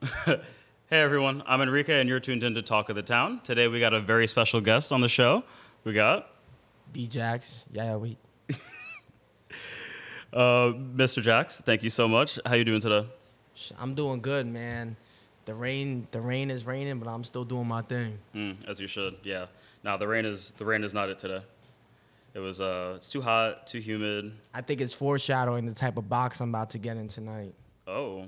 hey everyone, I'm Enrique and you're tuned in to Talk of the Town. Today we got a very special guest on the show. We got B Jacks. Yeah, we. uh, Mr. Jacks. Thank you so much. How you doing today? I'm doing good, man. The rain, the rain is raining, but I'm still doing my thing. Mm, as you should. Yeah. Now the rain is the rain is not it today. It was uh, it's too hot, too humid. I think it's foreshadowing the type of box I'm about to get in tonight. Oh.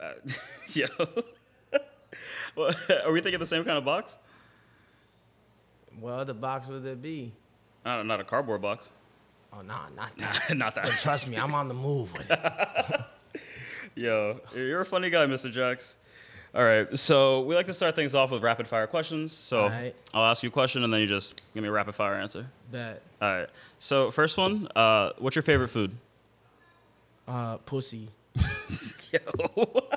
Uh, yo. well, are we thinking the same kind of box? What other box would it be? Not, not a cardboard box. Oh, nah, not that. not that. But trust me, I'm on the move with it. Yo, you're a funny guy, Mr. Jacks. All right, so we like to start things off with rapid fire questions. So right. I'll ask you a question and then you just give me a rapid fire answer. Bet. All right. So first one, uh, what's your favorite food? Uh, pussy. Yo.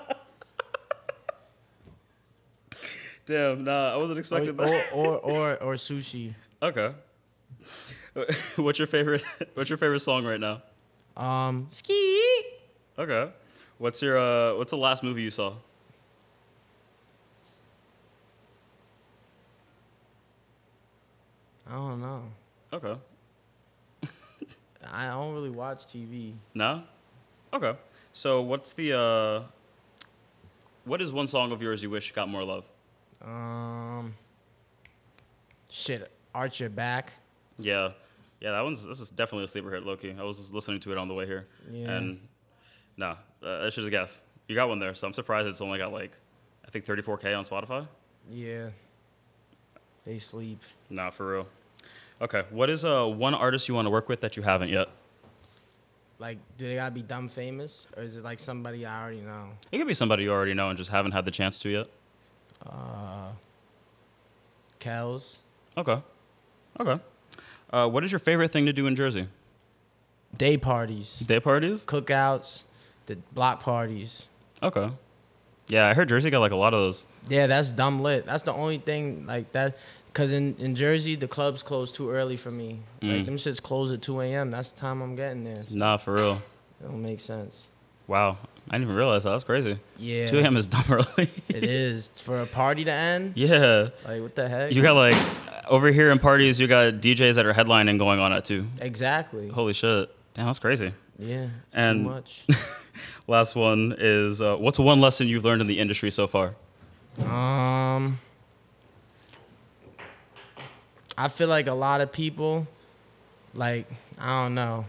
Damn, nah, I wasn't expecting or, that. or, or, or sushi. Okay. what's your favorite? What's your favorite song right now? Um, ski. Okay. What's your uh, What's the last movie you saw? I don't know. Okay. I don't really watch TV. No. Okay. So what's the uh, What is one song of yours you wish got more love? Um, shit. Arch your back. Yeah. Yeah, that one's this is definitely a sleeper hit, Loki. I was listening to it on the way here, Yeah. and no, uh, I should have guessed. You got one there, so I'm surprised it's only got like, I think 34k on Spotify. Yeah. They sleep. Nah, for real. Okay, what is uh one artist you want to work with that you haven't yet? Like, do they gotta be dumb famous, or is it like somebody I already know? It could be somebody you already know and just haven't had the chance to yet. Uh, Kels. Okay. Okay. Uh, what is your favorite thing to do in Jersey? Day parties, Day parties? cookouts, the block parties. Okay. Yeah, I heard Jersey got like a lot of those. Yeah, that's dumb lit. That's the only thing like that. Cause in, in Jersey, the clubs close too early for me. Mm. Like them shits close at 2 a.m. That's the time I'm getting there. So Nah, for real. it don't make sense. Wow. I didn't even realize that. That's crazy. Yeah. 2 a.m. is dumb early. It is for a party to end. yeah. Like what the heck? You got like, over here in parties, you got DJs that are headlining going on at 2. exactly. Holy shit. Damn, that's crazy. Yeah, it's And- too much. Last one is uh, what's one lesson you've learned in the industry so far? Um, I feel like a lot of people, like I don't know,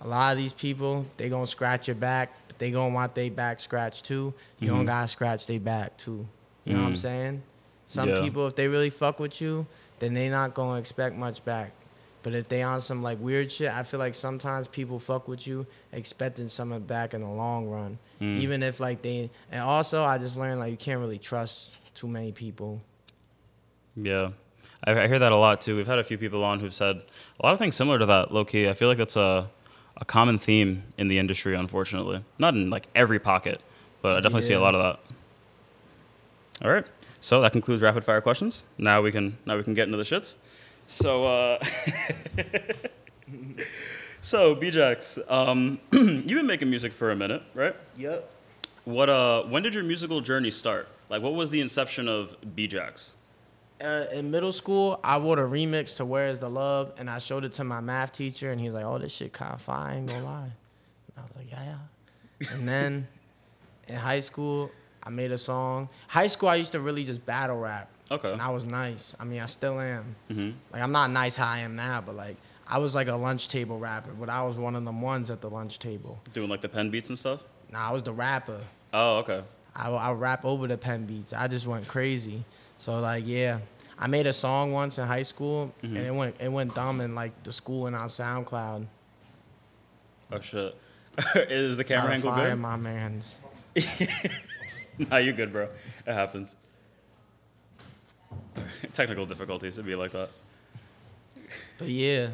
a lot of these people they gonna scratch your back, but they gonna want their back scratched too. You Mhm. don't gotta scratch their back too. You know what I'm Mm. saying? Some Yeah. people, if they really fuck with you, then they not gonna expect much back. But if they on some like weird shit, I feel like sometimes people fuck with you expecting something back in the long run. Mm. Even if like they and also I just learned like you can't really trust too many people. Yeah, I, I hear that a lot too. We've had a few people on who've said a lot of things similar to that. Low key, I feel like that's a a common theme in the industry. Unfortunately, not in like every pocket, but I definitely see a lot of that. All right, so that concludes rapid fire questions. Now we can now we can get into the shits. So, uh, so B Jacks, um, you've been making music for a minute, right? Yep. What uh, when did your musical journey start? Like, what was the inception of B Jacks? Uh, in middle school, I wrote a remix to "Where's the Love" and I showed it to my math teacher, and he was like, "Oh, this shit kind of fire, I ain't gonna lie." And I was like, "Yeah, yeah." And then in high school, I made a song. High school, I used to really just battle rap, Okay. and I was nice. I mean, I still am. hmm Like, I'm not nice how I am now, but like, I was like a lunch table rapper, but I was one of them ones at the lunch table. Doing like the pen beats and stuff. Nah, I was the rapper. Oh, okay. I, I rap over the pen beats. I just went crazy. So like yeah, I made a song once in high school Mhm. and it went it went dumb in like the school and on SoundCloud. Oh shit. Is the camera angle fire good? my man's. nah, you're good, bro. It happens. Technical difficulties. It'd be like that. But yeah.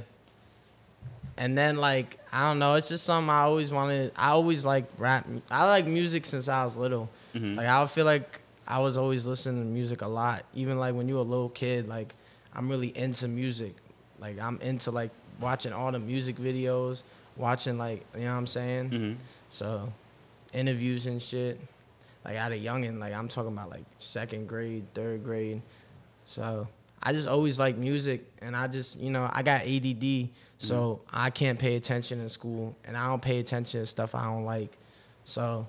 And then like I don't know, it's just something I always wanted. I always like rap. I like music since I was little. Mhm. Like I feel like I was always listening to music a lot. Even like when you were a little kid, like I'm really into music. Like I'm into like watching all the music videos, watching like you know what I'm saying. hmm So interviews and shit. like at a youngin, like I'm talking about like second grade, third grade. So I just always like music, and I just you know I got ADD, so I can't pay attention in school, and I don't pay attention to stuff I don't like. So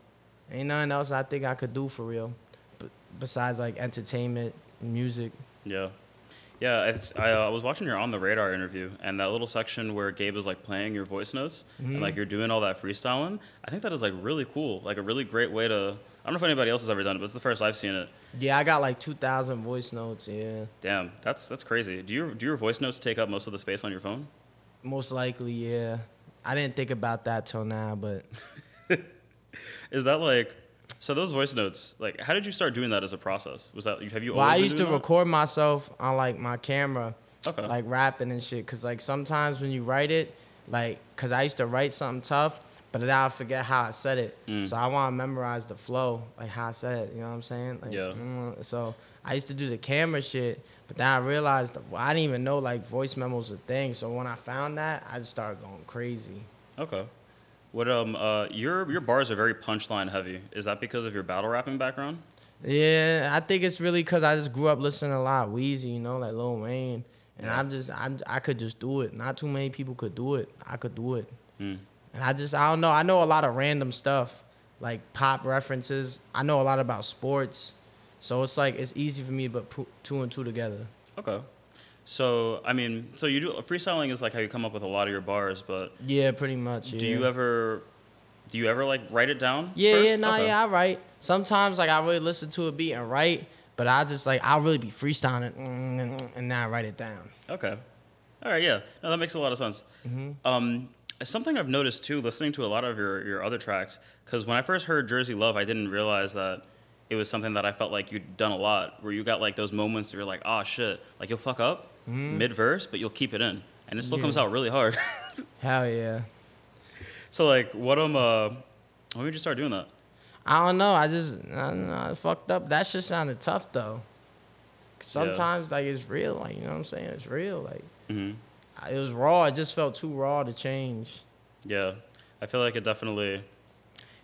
ain't nothing else I think I could do for real, besides like entertainment, music. Yeah. Yeah, I, th- I uh, was watching your on the radar interview, and that little section where Gabe was like playing your voice notes and like you're doing all that freestyling. I think that is like really cool, like a really great way to. I don't know if anybody else has ever done it, but it's the first I've seen it. Yeah, I got like 2,000 voice notes. Yeah, Damn, that's that's crazy. Do your do your voice notes take up most of the space on your phone? most likely. Yeah, I didn't think about that till now, but Is that like so? Those voice notes, like, how did you start doing that as a process? Was that have you? well, I used to that? record myself on like my camera, Okay. like rapping and shit. Cause like sometimes when you write it, like, cause I used to write something tough, but then I forget how I said it. Mm. So I want to memorize the flow, like how I said it. You know what I'm saying? Like, Yeah. mm, So I used to do the camera shit, but then I realized well, I didn't even know like voice memos a thing. So when I found that, I just started going crazy. Okay. What um uh your your bars are very punchline heavy. Is that because of your battle rapping background? Yeah, I think it's really because I just grew up listening to a lot of Weezy, you know, like Lil Wayne, and Yeah. I'm just I'm I could just do it. Not too many people could do it. I could do it, Mm. and I just I don't know. I know a lot of random stuff, like pop references. I know a lot about sports, so it's like it's easy for me to put two and two together. Okay. So I mean, so you do freestyling is like how you come up with a lot of your bars, but Yeah, pretty much. Yeah. do you ever do you ever like write it down? Yeah, first? yeah, nah, Okay. yeah, I write. Sometimes like I really listen to a beat and write, but I just like I'll really be freestyling mm, and then I write it down. Okay. All right. Yeah. No, that makes a lot of sense. Mm-hmm. Um, something I've noticed too, listening to a lot of your your other tracks, because when I first heard Jersey Luv, I didn't realize that it was something that I felt like you'd done a lot, where you got like those moments where you're like, oh shit, like you'll fuck up mid verse, but you'll keep it in, and it still comes Mm-hmm. Out really hard. Hell yeah. so like, what um, uh, when did you start doing that? I don't know. I just I don't know. I fucked up. That shit sounded tough though. Sometimes like it's real. Like you know what I'm saying? It's real. Like hmm I- it was raw. It just felt too raw to change. Yeah, I feel like it definitely.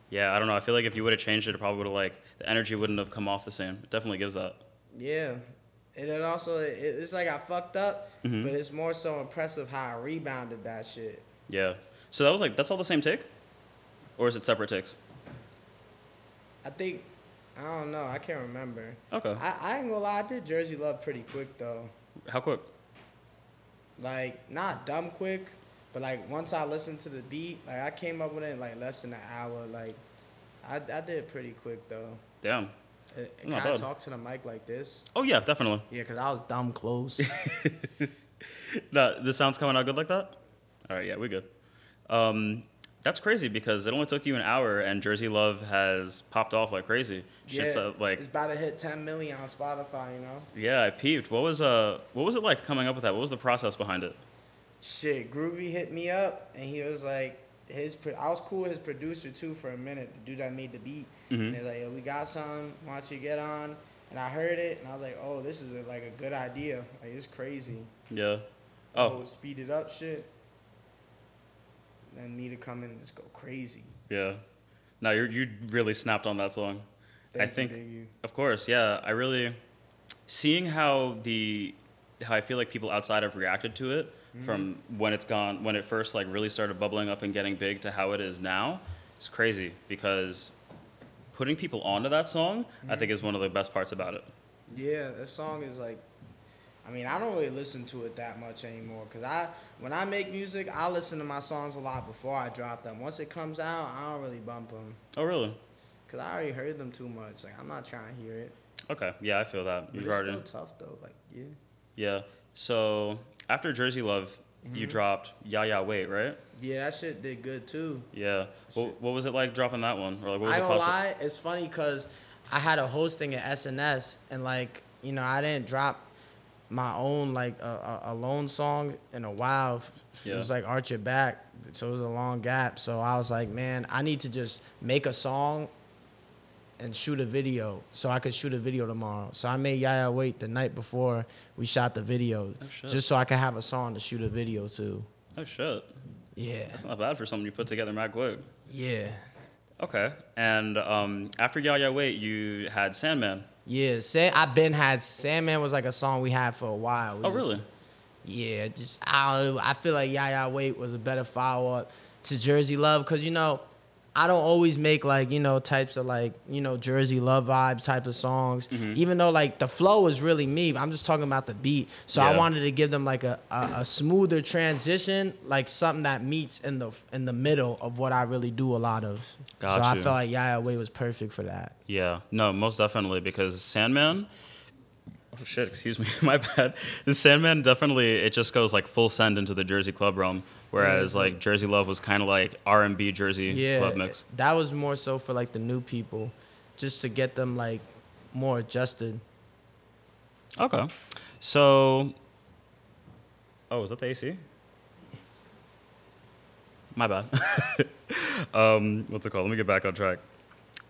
Yeah, I don't know. I feel like if you would have changed it, it probably would have like the energy wouldn't have come off the same. It definitely gives that. Yeah. And then also it, it's like I fucked up, Mhm. but it's more so impressive how I rebounded that shit. Yeah. So that was like that's all the same take, or is it separate takes? I think I don't know. I can't remember. Okay. I, I ain't gonna lie. I did Jersey Luv pretty quick though. How quick? Like not dumb quick, but like once I listened to the beat, like I came up with it in like less than an hour. Like I I did pretty quick though. Damn. Uh, Can I talk to the mic like this? Oh yeah, definitely. Yeah, cause I was dumb close. No, the sound's coming out good like that. All right, yeah, we good. Um, that's crazy because it only took you an hour, and Jersey Luv has popped off like crazy. Shit's yeah, uh, like it's about to hit 10 million on Spotify. You know. yeah, I peeped. What was uh, what was it like coming up with that? What was the process behind it? Shit, Groovy hit me up and he was like, his I was cool with his producer too for a minute, the dude that made the beat. Mhm. And they're like, yo, we got some, why don't you get on? And I heard it and I was like, oh, this is a, like a good idea. Like it's crazy. Yeah. Oh, Oh, speed it up, shit. And me to come in and just go crazy. yeah. No, you you really snapped on that song. I Thank you, think- thank you. Of course, yeah. I really seeing how the how I feel like people outside have reacted to it Mm-hmm. from when it's gone when it first like really started bubbling up and getting big to how it is now. It's crazy because putting people onto that song, I think mm-hmm. is one of the best parts about it. Yeah, that song is like. I mean, I don't really listen to it that much anymore. Cause I, when I make music, I listen to my songs a lot before I drop them. Once it comes out, I don't really bump them. Oh, really? Cause I already heard them too much. Like I'm not trying to hear it. Okay. Yeah, I feel that. But You've it's already still tough though. Like yeah. Yeah. So, after Jersey Luv, you mm-hmm. dropped Yaya Wait, right? Yeah, that shit did good too. Yeah. What, what was it like dropping that one? Or like what was I don't lie, it's funny because I had a hosting at SNS and like you know I didn't drop my own like a, a, a lone song in a while. It was like Arch Your Back, so it was a long gap. So I was like, man, I need to just make a song and shoot a video so I could shoot a video tomorrow. So I made Yaya wait the night before we shot the video, Oh, just so I could have a song to shoot a video to. Oh shit. Yeah, That's not bad for something you put together mad quick. yeah. Okay. And um, after Yaya Wait, you had Sandman. Yeah, say I've been had Sandman was like a song we had for a while. We Oh, just- really? Yeah, just I don't know. I feel like Yaya Wait was a better follow up to Jersey Luv because you know I don't always make like you know types of like you know Jersey Luv vibes type of songs. Mm-hmm. Even though like the flow is really me, I'm just talking about the beat. So I wanted to give them like a, a, a smoother transition, like something that meets in the in the middle of what I really do a lot of. Got so I felt like Yaya Wait was perfect for that. Yeah. No, most definitely because Sandman. Oh shit! Excuse me. My bad. The Sandman definitely it just goes like full send into the Jersey club realm, whereas like Jersey Luv was kind of like R and B Jersey yeah, club mix. that was more so for like the new people, just to get them like more adjusted. Okay. So. Oh, is that the AC? My bad. um, what's it called? Let me get back on track.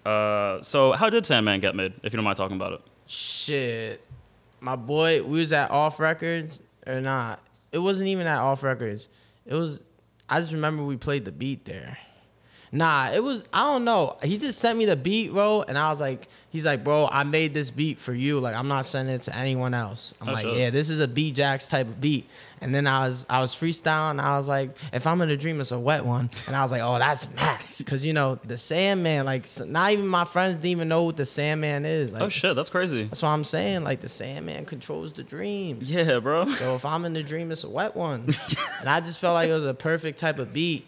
Uh, so how did Sandman get made? If you don't mind talking about it. Shit, my boy, we was at Off Records or not? It wasn't even at Off Records. It was. I just remember we played the beat there. Nah, it was. I don't know. He just sent me the beat, bro, and I was like, he's like, bro, I made this beat for you. Like, I'm not sending it to anyone else. I'm Oh, like, shit. yeah, this is a B Jacks type of beat. And then I was, I was freestyling. I was like, if I'm in a dream, it's a wet one. And I was like, oh, that's Max, cause you know the Sandman. Like, not even my friends didn't even know what the Sandman is. Like, Oh shit, that's crazy. that's what I'm saying. Like the Sandman controls the dreams. Yeah, bro. So if I'm in the dream, it's a wet one. and I just felt like it was a perfect type of beat,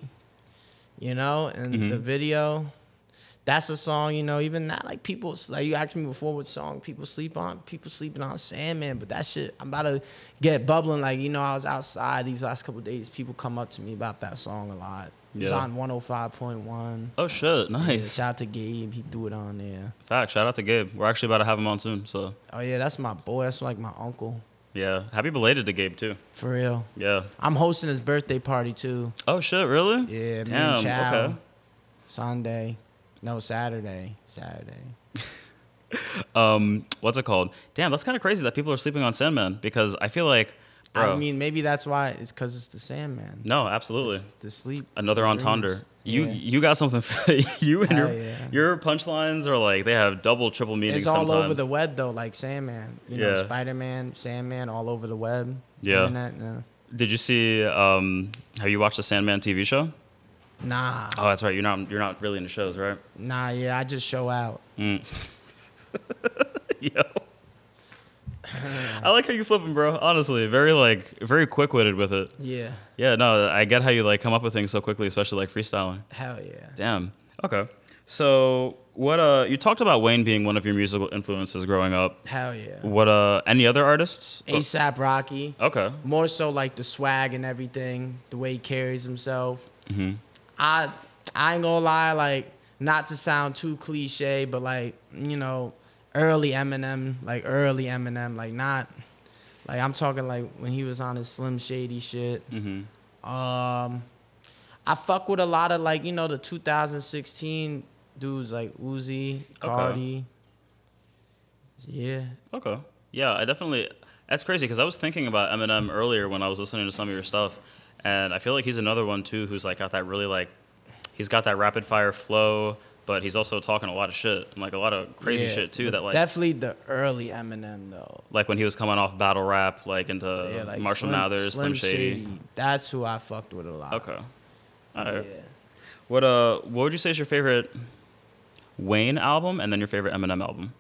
you know. And Mm-hmm. the video, that's a song, you know. Even that, like people, like you asked me before, what song people sleep on? People sleeping on Sandman, but that shit, I'm about to get bubbling. Like you know, I was outside these last couple days. People come up to me about that song a lot. It's Yeah. on 105.1. Oh shit, Yeah, nice. shout out to Gabe. He threw it on there. Fact. Shout out to Gabe. We're actually about to have him on soon. So Oh yeah, that's my boy. That's like my uncle. Yeah, happy belated to Gabe too. For real. Yeah. I'm hosting his birthday party too. Oh shit, really? Yeah, me Damn. and Chow. Okay. Sunday. No, Saturday. Saturday. Um, what's it called? Damn, that's kind of crazy that people are sleeping on Sandman because I feel like, bro. I mean, maybe that's why it's because it's the Sandman. no, absolutely. It's the sleep. Another the entendre. You Yeah. you got something. For, you and Hell your yeah. your punchlines are like they have double triple meanings. It's all sometimes. over the web though, like Sandman. You know, Yeah. Spider Man, Sandman, all over the web. Yeah. Internet, yeah. Did you see? Um, have you watched the Sandman TV show? Nah, Oh, that's right. You're not you're not really into shows, right? nah, yeah. I just show out. Mm. Yo. I like how you flipping, bro. Honestly, very like very quick witted with it. Yeah. Yeah, no, I get how you like come up with things so quickly, especially like freestyling. Hell yeah. Damn. Okay. So what? Uh, you talked about Wayne being one of your musical influences growing up. Hell yeah. What? Uh, any other artists? ASAP Rocky. Okay. More so like the swag and everything, the way he carries himself. Mm-hmm. I I ain't gonna lie, like not to sound too cliche, but like you know, early Eminem, like early Eminem, like not like I'm talking like when he was on his Slim Shady shit. hmm Um, I fuck with a lot of like you know the 2016 dudes like Uzi, Carti. Yeah, Okay. Yeah, I definitely. That's crazy because I was thinking about Eminem earlier when I was listening to some of your stuff, and I feel like he's another one too who's like got that really like, he's got that rapid fire flow, but he's also talking a lot of shit and like a lot of crazy Yeah, shit too. That like definitely the early Eminem though. like when he was coming off battle rap like into yeah, like Marshall Slim- Mathers, Slim, Shady. That's who I fucked with a lot. Okay. All right. Yeah. What uh, what would you say is your favorite Wayne album, and then your favorite Eminem album?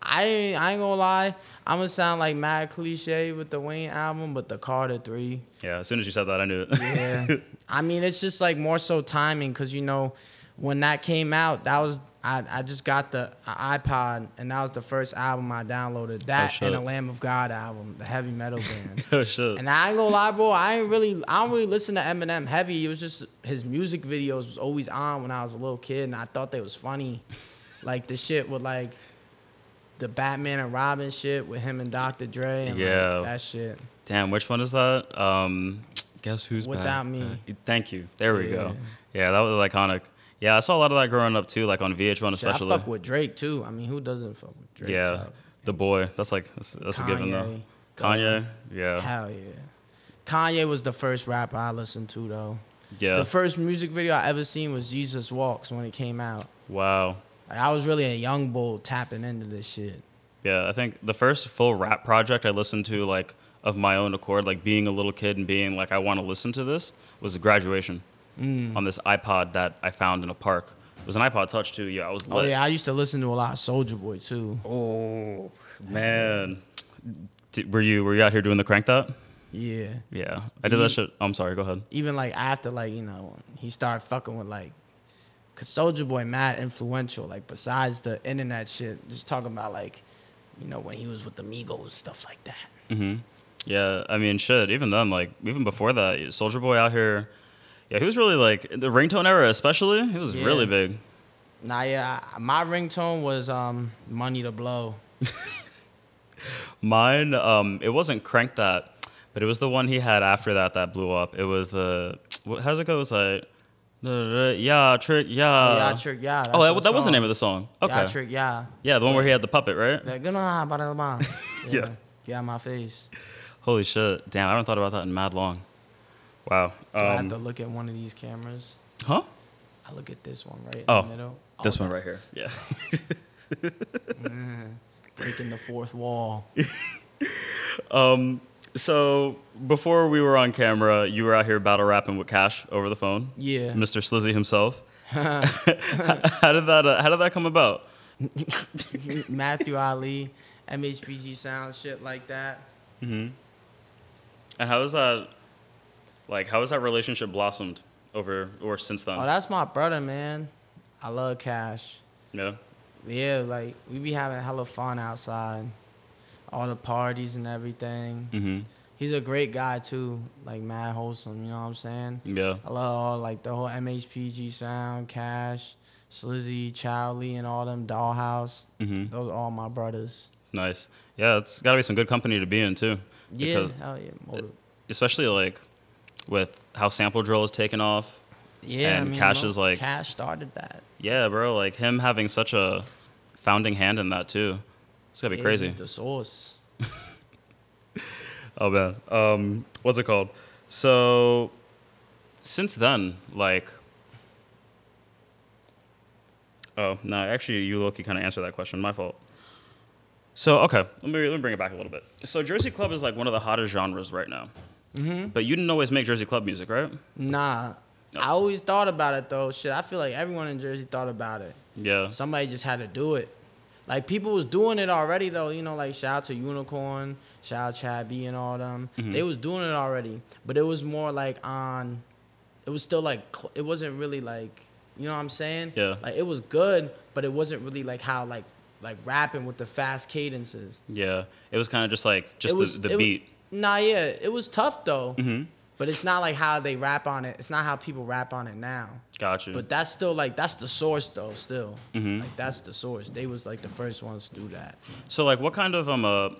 I ain't, I ain't gonna lie. I'm gonna sound like mad cliche with the Wayne album, but the Carter Three. Yeah, as soon as you said that, I knew it. Yeah. I mean, it's just like more so timing, cause you know, when that came out, that was I, I just got the iPod, and that was the first album I downloaded. That shit. and the Lamb of God album, the heavy metal band. oh shit. And I ain't gonna lie, bro. I ain't really, I don't really listen to Eminem heavy. It was just his music videos was always on when I was a little kid, and I thought they was funny, like the shit with like the Batman and Robin shit with him and Dr. Dre. And like, Yeah. that shit. Damn, which one is that? Um, guess who's Without back? Me. Uh, Thank you. There we go. Yeah. Yeah, that was iconic. Yeah, I saw a lot of that growing up too, like on VH1 Shit, I especially. fuck with Drake too. I mean, who doesn't fuck with Drake? yeah, tough? the boy. That's like that's, that's a given though. Kanye. Kanye. Yeah. Hell yeah. Kanye was the first rapper I listened to though. Yeah. The first music video I ever seen was Jesus Walks when it came out. Wow. Like I was really a young bull tapping into this shit. Yeah, I think the first full rap project I listened to like of my own accord, like being a little kid and being like I want to listen to this, was a graduation Mm. on this iPod that I found in a park. It was an iPod Touch too. Yeah, I was lit. Oh yeah, I used to listen to a lot of Soulja Boy too. Oh man, Did, were you were you out here doing the crank that? Yeah. Yeah, I did that shit. I'm sorry. Go ahead. Even like after like, you know, he started fucking with like cause Soulja Boy mad influential, like besides the internet shit, just talking about like, you know, when he was with the Migos, stuff like that. Mm-hmm. Yeah, I mean, shit. Even then, like even before that, Soulja Boy out here. Yeah, he was really like the ringtone era, especially. He was Yeah. really big. Nah, yeah, I- my ringtone was um Money to Blow. Mine, um, it wasn't crank that, but it was the one he had after that that blew up. It was the what, how does it go? It was like, yeah, trick, yeah. yeah, trick, yeah. that's oh, that, that was the name of the song. Okay. Yeah, trick, yeah. Yeah, the one where he had the puppet, right? Like, "Gonna lie about it, man." Yeah. My face. Holy shit! Damn, I haven't thought about that in mad long. Wow. Do I have Um, to look at one of these cameras. huh? I look at this one right in Oh, the middle. Oh, This one right here. Yeah. mm, breaking the fourth wall. um. So before we were on camera, you were out here battle rapping with Cash over the phone, Yeah. Mr. Slizzy himself. how did that? Uh, how did that come about? Matthew Ali, MHBG sound, shit like that. Mm-hmm. And how is that? Like, how has that relationship blossomed over or since then? Oh, that's my brother, man. I love Cash. yeah. Yeah, like we be having hella fun outside, all the parties and everything. Mm-hmm. He's a great guy too, like mad wholesome. You know what I'm saying? Yeah. I love all like the whole MHPG sound, Cash, Slizzy, Chow Lee, and all them. Dollhouse. Mm-hmm. Those are all my brothers. Nice. Yeah, it's got to be some good company to be in too. Yeah, hell yeah, especially like with how sample drill is taken off. yeah. and I mean, Cash is like- Cash started that. Yeah, bro. Like him having such a founding hand in that too. It's gotta be Yeah, crazy. The source. Oh man. Um, what's it called? So, since then, like, oh no, actually, you Loki kind of answered that question. My fault. So okay, let me let me bring it back a little bit. So Jersey Club is like one of the hottest genres right now. Mm-hmm. But you didn't always make Jersey Club music, right? Nah. No. I always thought about it though. Shit, I feel like everyone in Jersey thought about it. Yeah. Somebody just had to do it. Like people was doing it already though, you know, like shout out to Unicorn, shout out Chad B and all them. Mhm. They was doing it already, but it was more like on. It was still like it wasn't really like you know what I'm saying. Yeah. Like it was good, but it wasn't really like how like like rapping with the fast cadences. Yeah. It was kind of just like just was- the, the it wa- beat. Nah, yeah, it was tough though, hmm but it's not like how they rap on it. It's not how people rap on it now. Gotcha. But that's still like that's the source though. Still, Mhm. like that's the source. They was like the first ones to do that. so like, what kind of um uh,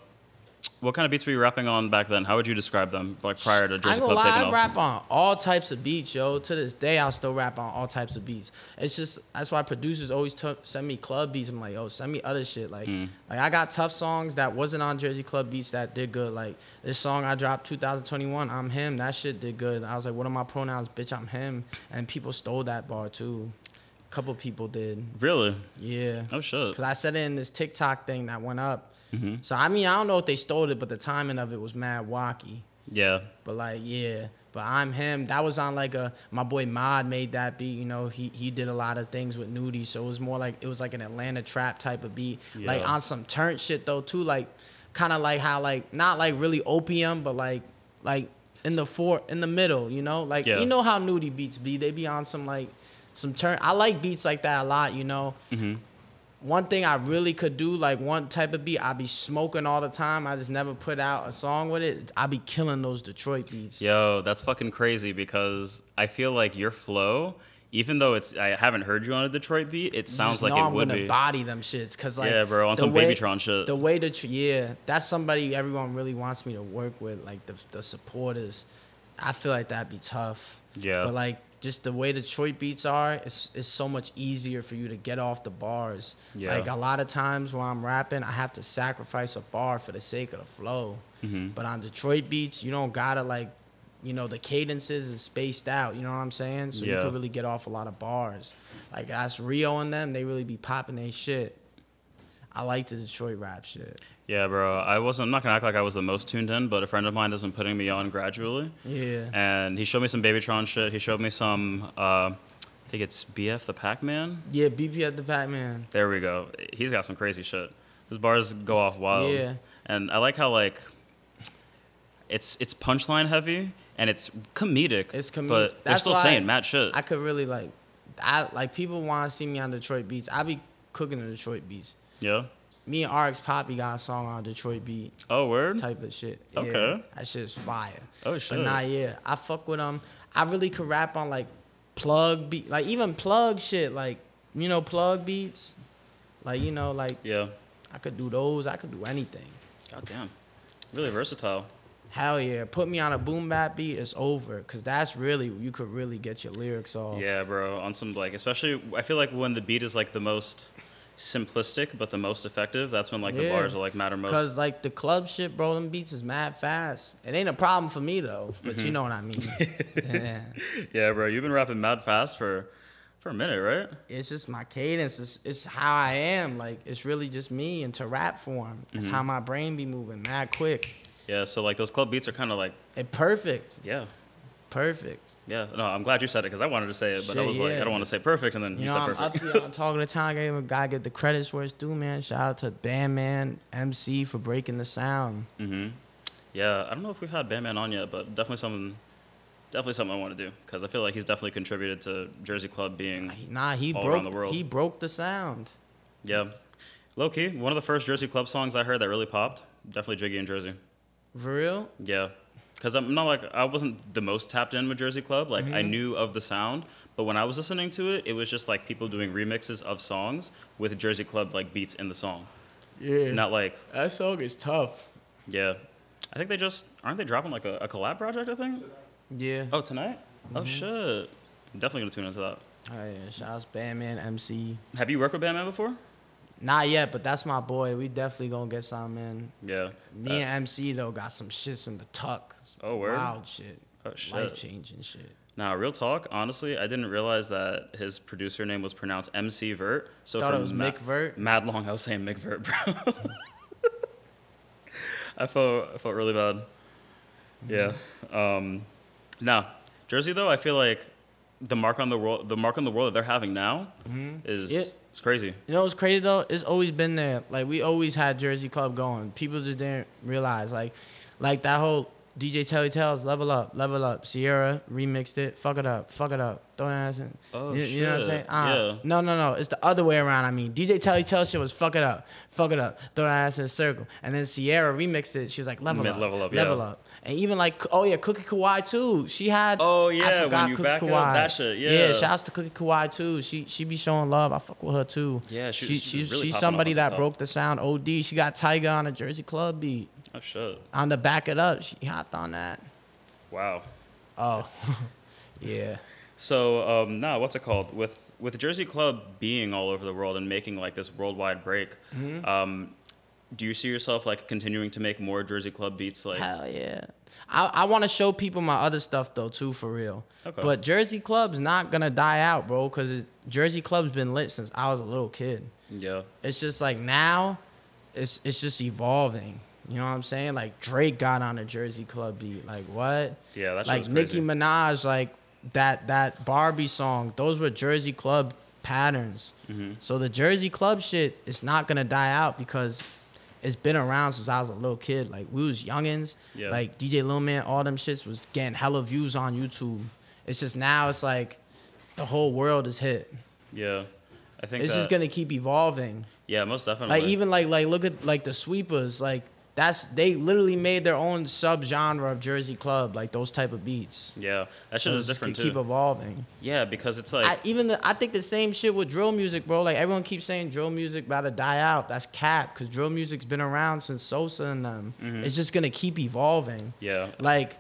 what kind of beats were you rapping on back then? How would you describe them? Like prior to I Jersey Club lie, taking I off. rap on all types of beats, yo. To this day, I'll still rap on all types of beats. It's just that's why producers always t- send me club beats. I'm like, yo, send me other shit. Like, Mm. like I got tough songs that wasn't on Jersey Club beats that did good. Like this song I dropped 2021, I'm him. That shit did good. I was like, what are my pronouns, bitch? I'm him. And people stole that bar too. A couple people did. Really? Yeah. Oh shit. Cause I said it in this TikTok thing that went up. Hmm So I mean, I don't know if they stole it, but the timing of it was mad wacky. Yeah. But like, yeah. But I'm him. That was on like a my boy Mod made that beat. You know, he he did a lot of things with Nudy, so it was more like it was like an Atlanta trap type of beat. Like on some turn shit though too. Like kind of like how like not like really opium, but like like in the four in the middle. You know, like Yeah. you know how Nudy beats be. They be on some like some turn. I like beats like that a lot. You know, hmm one thing I really could do, like one type of beat, I be smoking all the time. I just never put out a song with it. I be killing those Detroit beats. Yo, that's fucking crazy because I feel like your flow, even though it's I haven't heard you on a Detroit beat, it sounds like it I'm would gonna be. body them shits, cause like yeah, bro, on some way- Babytron shit. The way that yeah, that's somebody everyone really wants me to work with, like the the supporters. I feel like that'd be tough. yeah. But like just the way Detroit beats are, it's it's so much easier for you to get off the bars. Yeah. Like a lot of times when I'm rapping, I have to sacrifice a bar for the sake of the flow. Mhm. But on Detroit beats, you don't gotta like you know the cadences is spaced out. You know what I'm saying? So you can really get off a lot of bars. Like that's Rio and them. They really be popping their shit. I like the Detroit rap shit. Yeah, bro. I wasn't. I'm not gonna act like I was the most tuned in, but a friend of mine has been putting me on gradually, Yeah. and he showed me some Babytron shit. He showed me some. Uh, I think it's BF the Pac-Man. Yeah, BP at the Pac-Man. There we go. He's got some crazy shit. His bars go off wild. Yeah. And I like how like it's it's punchline heavy and it's comedic. It's comedic. But they're still saying mad shit. I could really like, I like people want to see me on Detroit beats. I be cooking the Detroit beats. Yeah. Me and RX Papi got a song on Detroit beat Oh word. type of shit. Yeah, Okay. that shit's fire. Oh shit. But nah, yeah, I fuck with them. I really could rap on like plug beat, like even plug shit, like you know plug beats, like you know like Yeah. I could do those. I could do anything. God damn. Really versatile. Hell yeah, put me on a boom bap beat, it's over. Cause that's really you could really get your lyrics off. Yeah, bro. On some like, especially, I feel like when the beat is like the most simplistic but the most effective, that's when like the bars are like matter most. Cause like the club shit, bro, them beats is mad fast. It ain't a problem for me though, but Mm-hmm. you know what I mean. yeah. yeah, bro. You've been rapping mad fast for for a minute, right? It's just my cadence. It's, it's how I am. Like it's really just me into rap form. It's Mm-hmm. how my brain be moving mad quick. Yeah. So like those club beats are kind of like, It perfect. yeah, Perfect. yeah. No, I'm glad you said it because I wanted to say it, but I Shit, was like, I don't want to say perfect, and then you, You know, said I'm up perfect. here on talking to time. I gave gotta get the credits where it's due, man. Shout out to Bandman MC for breaking the sound. hmm Yeah, I don't know if we've had Bandman on yet, but definitely something, definitely something I want to do because I feel like he's definitely contributed to Jersey Club being, Nah, he All broke. around the world. He broke the sound. yeah, low key. One of the first Jersey Club songs I heard that really popped, definitely Jiggy and Jersey. For real? Yeah, because I'm not like I wasn't the most tapped in with Jersey Club. Like I knew of the sound, but when I was listening to it, it was just like people doing remixes of songs with Jersey Club like beats in the song, Yeah. not like that song is tough. yeah. I think they just aren't they dropping like a, a collab project? I think. Yeah. Oh, tonight? Oh shit! I'm definitely gonna tune into that. Oh yeah. Shout out to Bandman MC. Have you worked with Bandman before? Not yet, but that's my boy. We definitely gonna get some in. Yeah. Me Uh, and MC though got some shits in the tuck. Oh, word? Wild shit. oh shit. Life changing shit. Now, real talk. Honestly, I didn't realize that his producer name was pronounced MCVERTT. So Thought it from was ma- Mick Vert. Mad long, I was saying Mick Vert, bro. I felt I felt really bad. Yeah. Um, now, Jersey though, I feel like the mark on the world, the mark on the world that they're having now is Yeah. it's crazy. You know what's crazy though? It's always been there. Like we always had Jersey Club going. People just didn't realize. Like, like that whole DJ Telly Tellz, level up, level up. Ciara remixed it. Fuck it up, fuck it up. Don't ask it. Oh, you, you know what I'm saying? Uh, Yeah. No, no, no. It's the other way around. I mean, DJ Telly Tellz shit was fuck it up, fuck it up. Don't ask in a circle. And then Ciara remixed it. She was like level Mid- up, level up, level yeah. up. And even like, oh yeah, Cookiee Kawaii too. She had. Oh, I yeah, when you Cookie back it up, that shit, Yeah, yeah. shouts to Cookiee Kawaii too. She she be showing love. I fuck with her too. Yeah, she- she, she really she's somebody that broke the sound. Od. She got Tyga on a Jersey Club beat. Oh shit! On the back it up, she hopped on that. Wow. Oh, yeah. So um, now, what's it called? With with Jersey Club being all over the world and making like this worldwide break, Mm-hmm. um, do you see yourself like continuing to make more Jersey Club beats? Like, Hell yeah. I, I want to show people my other stuff though too for real. Okay. But Jersey Club's not gonna die out, bro, because Jersey Club's been lit since I was a little kid. yeah, It's just like now, it's it's just evolving. You know what I'm saying? Like Drake got on a Jersey Club beat. Like what? yeah, that's like Nicki Minaj, like that that Barbie song. Those were Jersey Club patterns. Mm-hmm. So the Jersey Club shit is not gonna die out because it's been around since I was a little kid. Like we was youngins. Yeah. Like DJ Lil Man, all them shits was getting hella views on YouTube. It's just now it's like the whole world is hit. Yeah, I think It's that, just gonna keep evolving. yeah, most definitely. Like even like like look at like the sweepers like that's they literally made their own sub genre of Jersey club like those type of beats. yeah, that shit So is different keep too. Keep evolving. yeah, because it's like I, even the, I think the same shit with drill music, bro. Like everyone keeps saying drill music about to die out. That's cap because drill music's been around since Sosa and them. Mm-hmm. It's just gonna keep evolving. yeah, Like,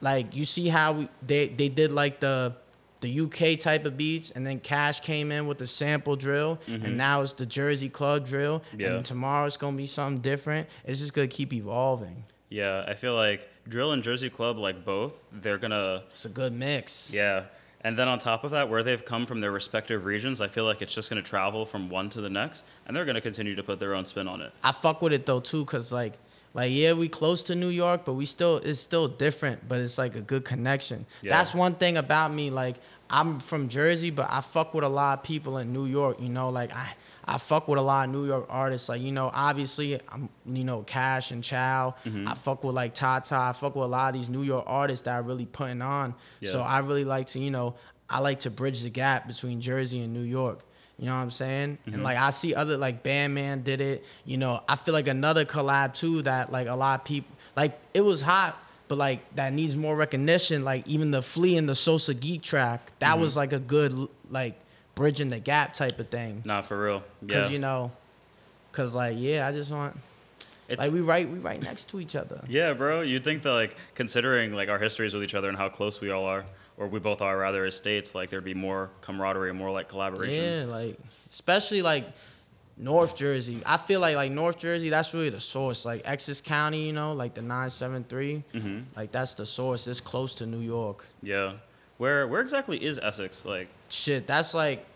like you see how we, they they did like the the UK type of beats, and then Cash came in with the sample drill, and now it's the Jersey club drill, Mm-hmm. Yeah. and tomorrow it's gonna be something different. It's just gonna keep evolving. Yeah, I feel like drill and Jersey Club, like both, they're gonna It's a good mix. yeah. And then on top of that, where they've come from their respective regions, I feel like it's just gonna travel from one to the next, and they're gonna continue to put their own spin on it. I fuck with it though too, cause like, like yeah, we close to New York, but we still it's still different, but it's like a good connection. Yeah. That's one thing about me. Like I'm from Jersey, but I fuck with a lot of people in New York. You know, like I I fuck with a lot of New York artists. Like you know, obviously I'm you know Cash and Chow. Mm-hmm. I fuck with like Tata. I fuck with a lot of these New York artists that are really putting on. So I really like to you know I like to bridge the gap between Jersey and New York. You know what I'm saying? Mm-hmm. And like I see other like Bandman did it. You know, I feel like another collab too that like a lot of people like it was hot, but like that needs more recognition. Like even the Flea and the Sosa Geek track, that Mm-hmm. was like a good like bridging the gap type of thing. Not for real. Yeah. Cause you know, cause like yeah, I just want it's, like we right we right next to each other. yeah, bro. You'd think that like considering like our histories with each other and how close we all are, or we both are rather as states, like there'd be more camaraderie and more like collaboration. Yeah, like especially like North Jersey. I feel like like North Jersey, that's really the source. Like Essex County, you know, like the nine seven three. hmm Like that's the source. It's close to New York. Yeah. Where where exactly is Essex? Like Shit, that's like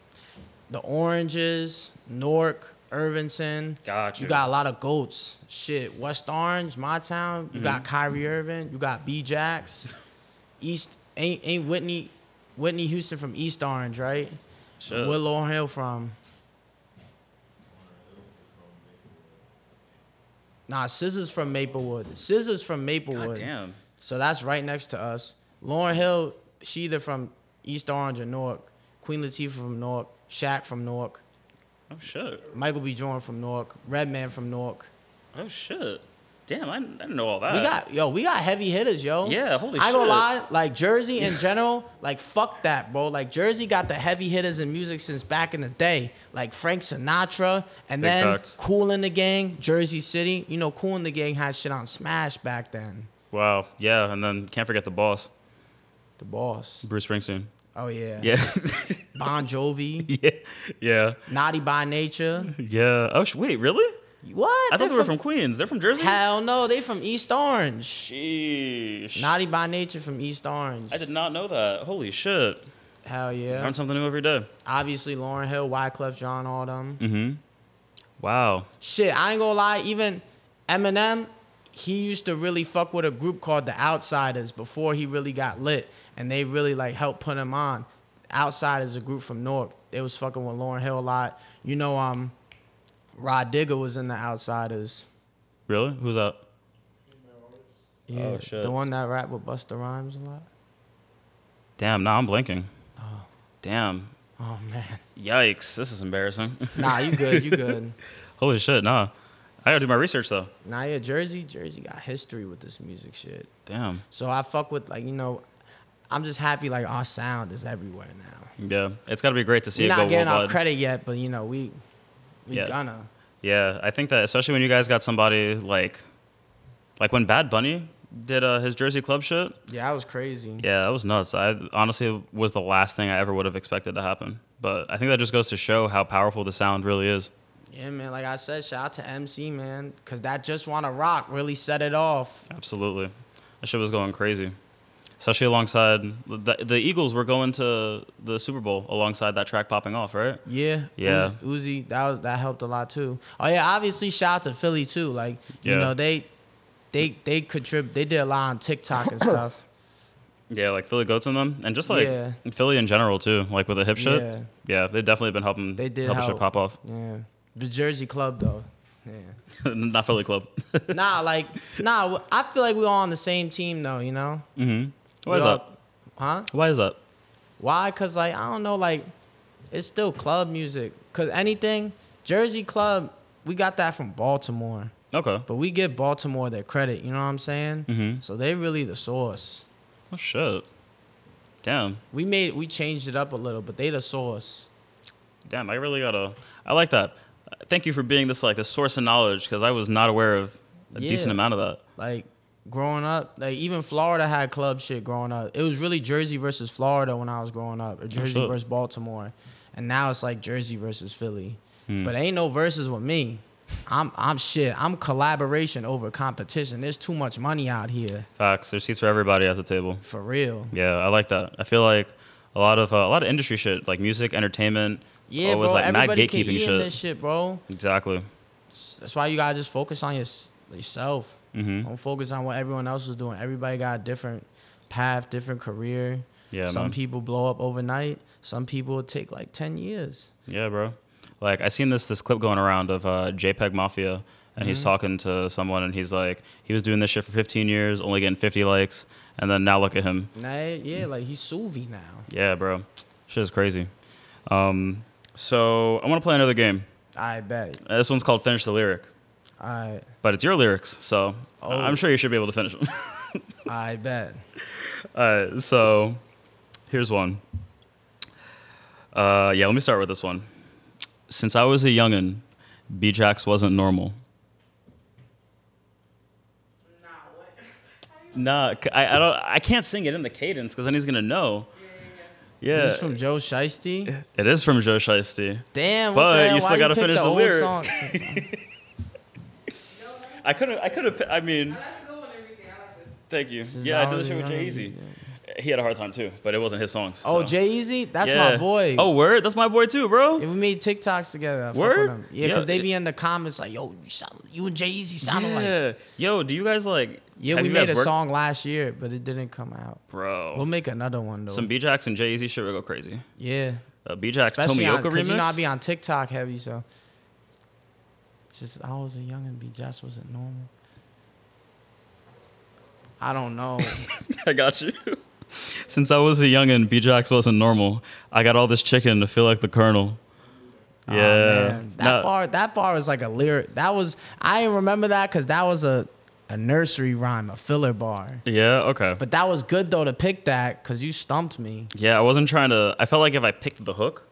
the Oranges, Newark, Irvington. got you. You got a lot of goats. Shit, West Orange, my town. You got Kyrie Irving. You got B Jacks. East ain't ain't Whitney, Whitney Houston from East Orange, right? Shit. Where Lauryn Hill from? Nah, SZA from Maplewood. SZA from God Maplewood. damn. So that's right next to us. Lauryn Hill, she either from East Orange or Newark. Queen Latifah from Newark. Shaq from Newark. Oh shit. Michael B. Jordan from Newark. Redman from Newark. Oh shit. Damn, I, I didn't know all that. We got yo, we got heavy hitters, yo. Yeah, holy shit. I gonna lie, like Jersey in general, like fuck that, bro. Like Jersey got the heavy hitters in music since back in the day, like Frank Sinatra, and Big then facts. Kool & the Gang, Jersey City. You know, Kool & the Gang had shit on Smash back then. Wow. Yeah, and then can't forget the boss, The Boss. Bruce Springsteen. Oh yeah. Yeah. Bon Jovi, yeah. Yeah. Naughty by Nature. Yeah. Oh sh- wait, really? What? I They're thought they were from Queens. They're from Jersey. Hell no, they from East Orange. Sheesh. Naughty by Nature from East Orange. I did not know that. Holy shit. Hell yeah. Learn something new every day. Obviously, Lauryn Hill, Wyclef Jean, all them. Mm-hmm. Wow. Shit, I ain't gonna lie. Even Eminem, he used to really fuck with a group called the Outsiders before he really got lit, and they really like helped put him on. Outsiders, a group from Newark. They was fucking with Lauryn Hill a lot. You know, um, Rah Digga was in the Outsiders. Really? Who's that? Yeah, Oh, shit. the one that rap with Busta Rhymes a lot. Damn, now I'm blinking. Oh. Damn. Oh man, Yikes. This is embarrassing. nah, you good, you good. Holy shit, nah. I gotta do my research though. Nah, yeah, Jersey, Jersey got history with this music shit. Damn. So I fuck with like you know, I'm just happy like our sound is everywhere now. Yeah. It's gotta be great to see We're it go not getting our credit yet, but you know we we Yeah. gonna. Yeah, I think that especially when you guys got somebody like, like when Bad Bunny did uh, his Jersey Club shit. Yeah, that was crazy. Yeah, that was nuts. I honestly was the last thing I ever would have expected to happen. But I think that just goes to show how powerful the sound really is. Yeah, man. Like I said, shout out to MC man, cause that just wanna rock really set it off. Absolutely, that shit was going crazy. Especially alongside the, the Eagles were going to the Super Bowl alongside that track popping off, right? Yeah, Yeah. Uz- Uzi, that was that helped a lot too. Oh yeah, obviously shout out to Philly too. Like you Yeah. know they they they contrib they did a lot on TikTok and stuff. Yeah, like Philly Goats in them, and just like Yeah. Philly in general too, like with the hip shit. Yeah. Yeah, they've definitely been helping. They did helping shit help. pop off. Yeah, the Jersey Club though. Yeah. Not Philly Club. nah, like nah. I feel like we're all on the same team though. You know. mm-hmm. Why is that? Huh? Why is that? Why? Cause like I don't know, like it's still club music. Cause anything Jersey club, we got that from Baltimore, Okay. but we give Baltimore their credit. You know what I'm saying? Mm-hmm. So they really the source. Oh shit. Damn. We made we changed it up a little, but they the source. Damn. I really gotta. I like that. Thank you for being this like the source of knowledge because I was not aware of a decent amount of that. Like growing up, like even Florida had club shit growing up. It was really Jersey versus Florida when I was growing up, or Jersey shit. versus Baltimore, and now it's like Jersey versus Philly. Hmm. But ain't no verses with me. I'm I'm shit. I'm collaboration over competition. There's too much money out here Facts. There's seats for everybody at the table. for real. Yeah, I like that. I feel like a lot of uh, a lot of industry shit, like music, entertainment, it's Yeah, always bro. like mad everybody can gatekeeping eat shit. this shit, bro. Exactly. That's why you gotta just focus on your, yourself. Hmm Don't focus on what everyone else is doing. Everybody got a different path, different career. Yeah, Some man. people blow up overnight. Some people take like ten years. Yeah, bro. Like I seen this this clip going around of uh, JPEG Mafia, and Mm-hmm. he's talking to someone, and he's like, he was doing this shit for 15 years, only getting 50 likes, and then now look at him. Nah, yeah, like he's Suvi now. Yeah, bro. Shit is crazy. Um, so I want to play another game. I bet. Uh, This one's called Finish the Lyric, I but it's your lyrics, so Oh. I'm sure you should be able to finish them. I bet. Uh, so here's one. Uh, yeah, let me start with this one. Since I was a youngin', B-Jacks wasn't normal. Nah, c- I, I don't. I can't sing it in the cadence because then he's gonna know. Yeah, This is from Joe Shiesty. it is from Joe Shiesty. Damn, But the hell? you still Why gotta pick finish the old lyric. songs? I could have. I could have. I mean, thank you. Since Yeah, I did the show with Jay youngin', Easy. He had a hard time too, but it wasn't his songs. Oh. Jay Easy, that's Yeah. my boy. Oh, word. That's my boy too, bro. Yeah, we made TikToks together. I Word? him. Yeah, Yeah, because they be in the comments like, "Yo, you sound, you and Jay Easy sound alike." Yeah. Yo, do you guys like? Yeah, we made a worked- song last year, but it didn't come out. bro. We'll make another one though. Some B-Jacks and Jay Easy shit would go crazy. yeah, Uh, B-Jacks especially on, remix. you know I be on TikTok heavy, so just I was a young and be just wasn't normal. I don't know. I got you. Since I was a youngin', B-Jacks wasn't normal. I got all this chicken to feel like the Colonel. Aw, Yeah. man. that Nah, bar that bar was like a lyric. That was I remember that because that was a a nursery rhyme, a filler bar. Yeah. Okay. But that was good though to pick that because you stumped me. yeah, I wasn't trying to. I felt like if I picked the hook,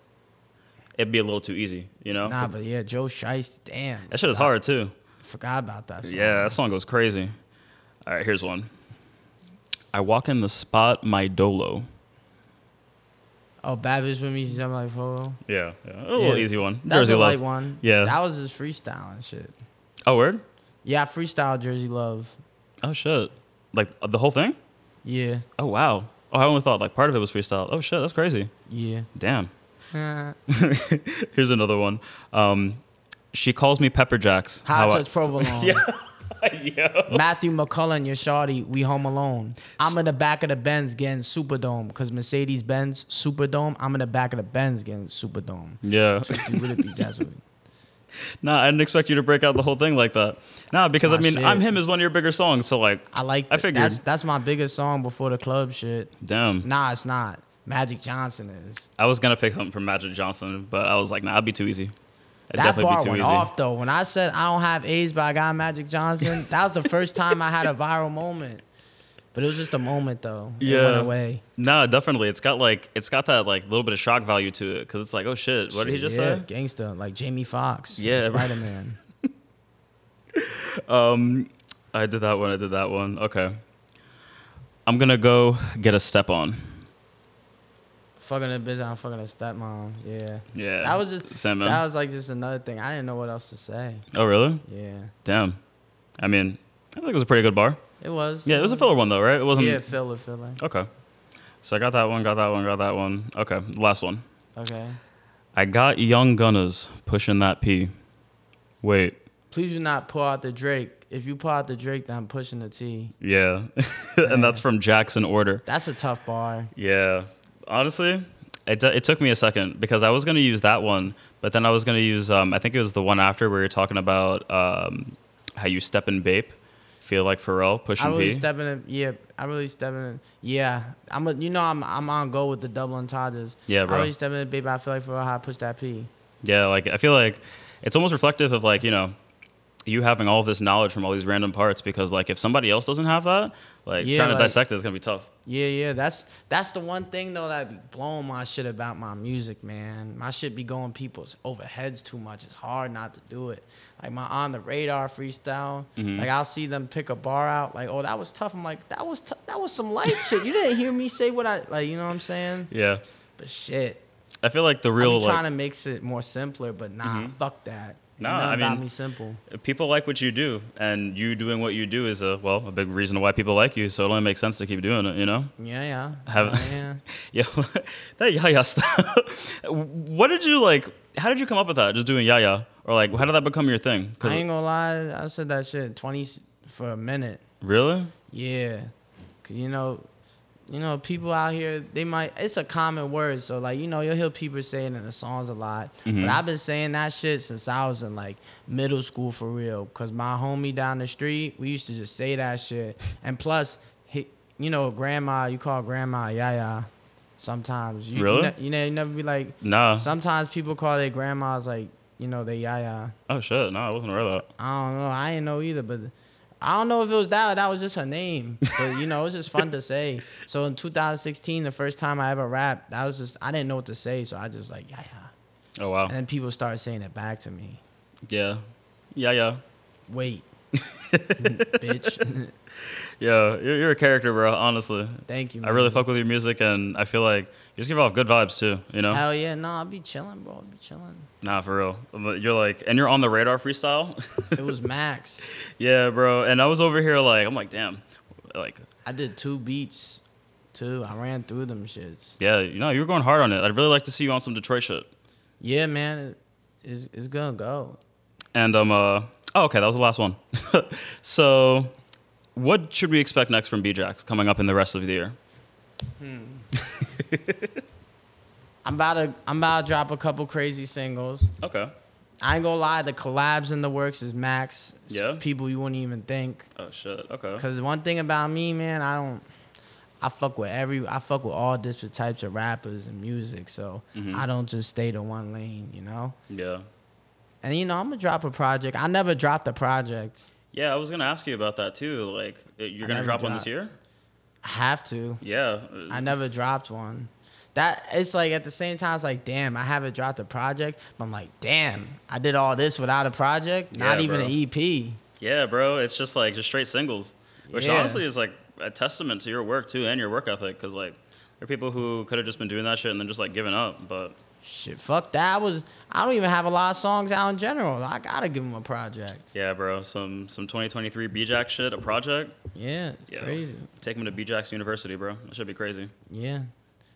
it'd be a little too easy. You know. Nah, but yeah, Joe Shiesty, damn. that shit is hard too. I Forgot about that. Song. Yeah, that song goes crazy. All right, here's one. I walk in the spot, my dolo. Oh, bad bitch with me, she's jumping like photo. Yeah, yeah. a little Yeah. easy one. That's Jersey a Love. light one. Yeah. That was just freestyle and shit. Oh, word? Yeah, I freestyle Jersey Luv. Oh, shit. Like uh, the whole thing? Yeah, Oh, wow. Oh, I only thought like part of it was freestyle. Oh, shit, that's crazy. yeah. Damn. Uh, Here's another one. Um, she calls me Pepper Jacks. Hot How I- provolone. yeah. Macaulay Culkin, your shawty, we home alone. I'm in the back of the Benz getting Superdome because Mercedes Benz Superdome. I'm in the back of the Benz getting Superdome. Yeah. You really be that's what- nah, I didn't expect you to break out the whole thing like that. Nah, because I mean, shit. I'm him is one of your bigger songs, so like, I like. I figured. that's that's my biggest song before the club shit. damn. Nah, it's not. Magic Johnson is. I was gonna pick something from Magic Johnson, but I was like, nah, it'd be too easy. It'd That definitely bar be too went easy. off though. When I said I don't have AIDS, but I got Magic Johnson, that was the first time I had a viral moment. But it was just a moment though. It Yeah. went away. No, definitely. It's got like it's got that like little bit of shock value to it because it's like, oh shit, what did he just yeah, say? Gangsta, like Jamie Foxx. Yeah. Spider Man. Um, I did that one. I did that one. Okay. I'm gonna go get a step on. Fucking a bitch, I'm fucking a stepmom. Yeah. Yeah. That was just Sandman. that was like just another thing. I didn't know what else to say. oh really? Yeah. Damn. I mean, I think it was a pretty good bar. It was. Yeah, it was a filler one though, right? It wasn't. Yeah, filler, filler. Okay. So I got that one. Got that one. Got that one. Okay. Last one. Okay. I got young gunners pushing that P. Wait. Please do not pull out the Drake. If you pull out the Drake, then I'm pushing the T. Yeah. and that's from Jackson Order. That's a tough bar. Yeah, honestly, it, it took me a second because I was gonna use that one, but then I was gonna use um, I think it was the one after where you're talking about um, how you step in Bape, feel like Pharrell pushing. I really P. stepping in. Yeah, I really stepping in. Yeah, I'm. A, you know, I'm. I'm on go with the double entendres. Yeah, bro. I really stepping in, baby. I feel like for how I push that P. yeah, like I feel like it's almost reflective of like you know you having all of this knowledge from all these random parts because like if somebody else doesn't have that, like Yeah, trying to like- dissect it is gonna be tough. Yeah, yeah. That's that's the one thing though that be blowing my shit about my music, man. My shit be going people's overheads too much. It's hard not to do it. Like my on the radar freestyle. Mm-hmm. Like I'll see them pick a bar out. Like, oh, that was tough. I'm like, that was t- that was some light shit. You didn't hear me say what I like. You know what I'm saying? Yeah, But shit, I feel like the I'm real trying like to make it more simpler. But nah, Mm-hmm. fuck that. Nah, I mean- me simple. People like what you do, and you doing what you do is a well a big reason why people like you. So it only makes sense to keep doing it. You know. Yeah, yeah. Have- Oh, yeah. Yeah, that Yaya stuff. what did you like? How did you come up with that? Just doing Yaya, or like, how did that become your thing? I ain't gonna lie, I said that shit twenty for a minute. really? Yeah, cause you know, you know, people out here they might. It's a common word, so like you know, you'll hear people saying it in the songs a lot. Mhm. But I've been saying that shit since I was in like middle school for real. Cause my homie down the street, we used to just say that shit. And plus, he, you know, grandma, you call grandma Yaya. Sometimes you, Really? you, ne- you, ne- you never be like. Nah. Sometimes people call their grandmas like you know they Yaya. Oh shit! No, I wasn't aware of that. I don't know. I didn't know either, but I don't know if it was that. Or that was just her name. But you know, it was just fun to say. So in 2016, the first time I ever rapped, that was just I didn't know what to say, so I just like yeah yeah, Oh wow. and then people started saying it back to me. Yeah. Yeah, yeah. Wait, bitch. Yeah, you're, you're a character, bro. Honestly, Thank you. I really fuck with your music, and I feel like you just give off good vibes too. You know? Hell yeah, no, I'll be chilling, bro. I'll be chilling. Nah, for real. But You're like, and you're on the radar freestyle. It was Max. yeah, bro. And I was over here like, I'm like, damn, like, I did two beats, too. I ran through them shits. yeah, you know, you were going hard on it. I'd really like to see you on some Detroit shit. Yeah, man, it, it's, it's gonna go. And um, uh, oh, okay, that was the last one. so, what should we expect next from BJacks coming up in the rest of the year? I'm about to I'm about to drop a couple crazy singles. Okay. I ain't gonna lie, the collabs in the works is max. It's Yeah? People you wouldn't even think. Oh shit. Okay. Cause one thing about me, man, I don't. I fuck with every. I fuck with all different types of rappers and music. So Mhm. I don't just stay to one lane, you know. Yeah. And you know, I'm gonna drop a project. I never dropped a project. Yeah, I was gonna ask you about that too. Like, uh, you're I gonna drop one this year? I have to. Yeah. I never dropped one. That it's like at the same time, it's like, damn, I haven't dropped a project. But I'm like, damn, I did all this without a project, not Yeah, even an E EP. Yeah, bro. It's just like just straight singles, which Yeah. honestly is like a testament to your work too and your work ethic. Because like there are people who could have just been doing that shit and then just like giving up. But Shit, fuck that. I was. I don't even have a lot of songs out in general. I gotta give him a project. yeah, bro. Some some 2023 BJacks shit, a project. Yeah, Yeah. crazy. Take him to BJacks University, bro. That should be crazy. Yeah.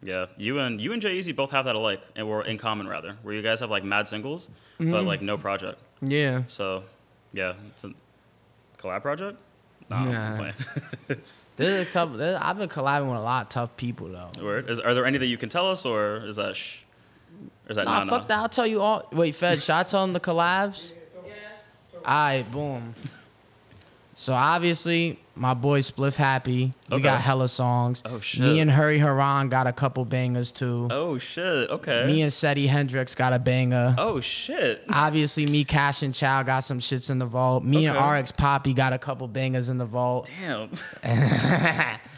Yeah, you and you and Jay Easy both have that alike, and we're in common rather, where you guys have like mad singles, but Mhm. like no project. Yeah. So, yeah, it's a collab project. Nah, I'm Nah. There's a tough. There's, I've been collabing with a lot of tough people though. Word. Is, are there any that you can tell us, or is that shh? Or is that Nah, nah, fuck that. I'll tell you all. Wait, Fed, should I tell them the collabs? All right, boom. So obviously, my boy Spliff Happy. We Okay. got hella songs. Oh, shit. Me and Hurry Haran got a couple bangers too. Oh shit. Okay. Me and Seti Hendrix got a banger. oh shit. Obviously, me, Cash, and Chow got some shits in the vault. Me and RX Papi got a couple bangers in the vault. Damn.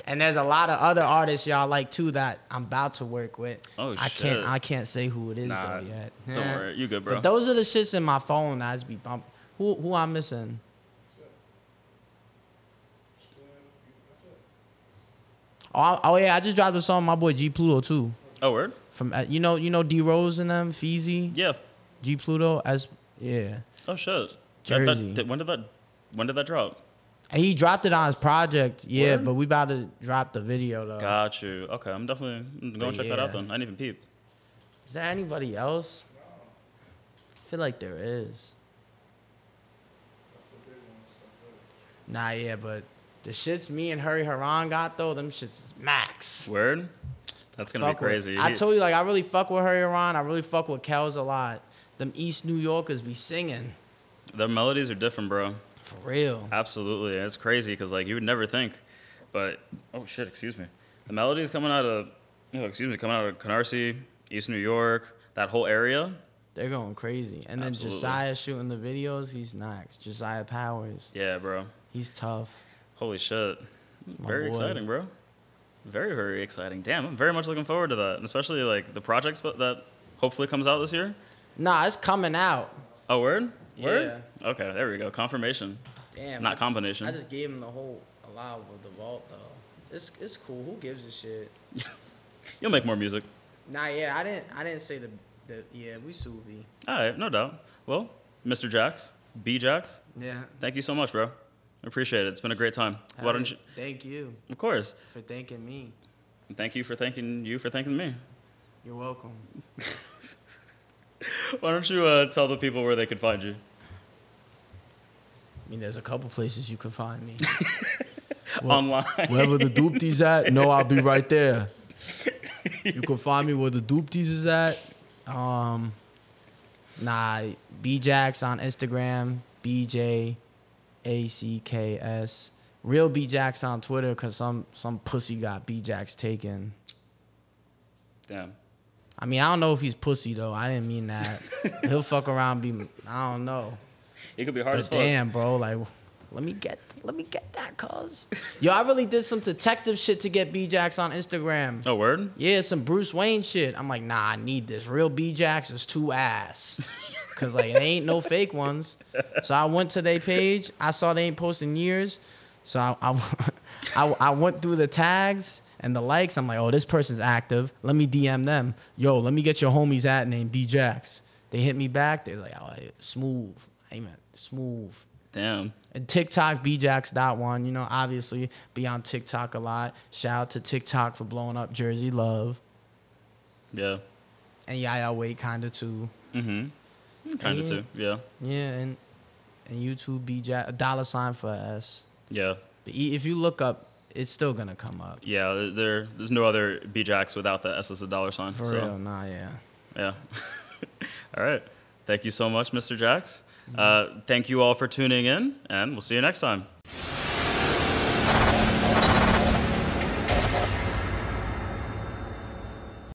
and there's a lot of other artists y'all like too that I'm about to work with. Oh, I shit. can't I can't say who it is Nah, though yet. Don't Yeah. worry. You good, bro? But those are the shits in my phone that I just be bump. Who who I'm missing? Oh, oh yeah, I just dropped a song my boy G Pluto too. oh word. From uh, you know you know D Rose and them Feezy Yeah. G Pluto as yeah. Oh shit. That- that- Jersey. when did that? When did that drop? And he dropped it on his project, yeah. Word? But we about to drop the video though. Got you. Okay, I'm definitely I'm going But to check that out then. I didn't even peep. Is there anybody else? I feel like there is. Nah, yeah, but the shits me and Hurry Haran got though, them shits is max. Word. That's gonna Fuck be with- crazy. I told you, like, I really fuck with Hurry Haran. I really fuck with Kels a lot. Them East New Yorkers be singing. Their melodies are different, bro. For real. Absolutely. It's crazy because like you would never think, but oh shit, excuse me. The melodies coming out of, oh, excuse me, coming out of Canarsie, East New York, that whole area. They're going crazy. And then Absolutely. Josiah shooting the videos, he's next. Josiah Powers, Yeah, bro. he's tough. Holy shit. Very boy. exciting, bro. Very, very exciting. Damn, I'm very much looking forward to that. And especially like the projects that hopefully comes out this year. Nah, it's coming out. Oh, word? Word? Okay, there we go. Confirmation. Damn. Not I- combination. I just gave him the whole allow with the vault though. It's it's cool. Who gives a shit? You'll make more music. Nah, yeah, I didn't I didn't say the, the yeah we Suvi. All right, no doubt. Well, Mr. Jacks, B Jacks. Yeah. Thank you so much, bro. I appreciate it. It's been a great time. Why don't you? Thank you Of course. for thanking me. Thank you for thanking you for thanking me. You're welcome. Why don't you uh, tell the people where they could find you? I mean, there's a couple places you can find me. Online. Wherever the doopties at, no, I'll be right there. You can find me where the doopties is at. Um, nah, BJacks on Instagram, BJ A C K S. Real BJacks on Twitter, cause some some pussy got BJacks taken. Damn. I mean, I don't know if he's pussy though. I didn't mean that. He'll fuck around, be I don't know. It could be hard as But damn, bro, like, let me get, let me get that, cuz. Yo, I really did some detective shit to get B-Jacks on Instagram. Oh, word? Yeah, some Bruce Wayne shit. I'm like, nah, I need this. Real B-Jacks is too ass. Cause like, it ain't no fake ones. So I went to their page. I saw they ain't posting years. So I, I, I, I went through the tags and the likes. I'm like, oh, this person's active. Let me DM them. Yo, let me get your homie's at name B-Jacks. They hit me back. They're like, oh, smooth. Amen. Smooth. Damn. And TikTok, bjax.one. You know, obviously be on TikTok a lot. Shout out to TikTok for blowing up Jersey Luv. Yeah. And Yaya Wait kinda too. Mm-hmm. Kind of too. Yeah. Yeah, and and YouTube bjax a dollar sign for S. Yeah. But if you look up, it's still gonna come up. Yeah. There, there's no other B Jacks without the S as a dollar sign. For so, real, nah, yeah. Yeah. all right. Thank you so much, Mr. Jacks. Uh, thank you all for tuning in, and we'll see you next time.